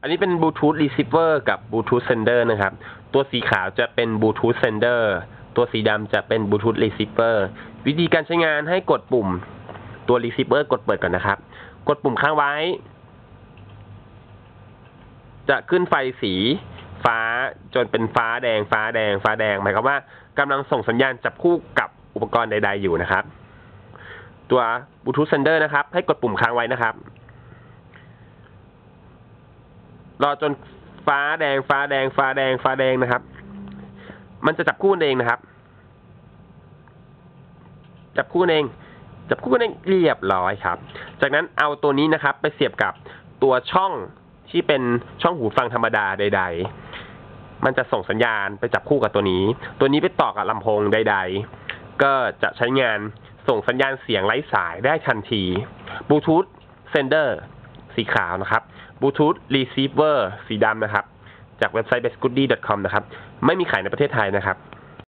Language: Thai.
อันนี้เป็นบลูทูธ receiver กับบลูทูธ sender นะครับ ตัวสีขาวจะเป็นบลูทูธ sender ตัวสีดำจะเป็นบลูทูธ receiver วิธีการใช้งานให้กดปุ่มตัว receiver กดเปิดก่อนนะครับ กดปุ่มค้างไว้ จะขึ้นไฟสีฟ้าจนเป็นฟ้าแดง ฟ้าแดง ฟ้าแดง หมายความว่ากำลังส่งสัญญาณจับคู่กับอุปกรณ์ใด ๆ อยู่นะครับ ตัวบลูทูธเซนเดอร์นะครับ ให้กดปุ่มค้างไว้นะครับ รอจนฟ้าแดงฟ้าแดงฟ้าแดงฟ้าแดงนะครับ มันจะจับคู่เองนะครับ จับคู่เอง จับคู่เองเรียบร้อยครับ จากนั้นเอาตัวนี้นะครับ ไปเสียบกับตัวช่องที่เป็นช่องหูฟังธรรมดาใด ๆ มันจะส่งสัญญาณไปจับคู่กับตัวนี้ ตัวนี้ไปต่อกับลำโพงใด ๆ ก็จะใช้งานส่งสัญญาณเสียงไร้สายได้ทันทีบลูทูธ sender สีขาวนะครับ บลูทูธ receiver สีดำนะครับ จากเว็บไซต์ bestgoody.com นะครับ ไม่มีขายในประเทศไทยนะครับ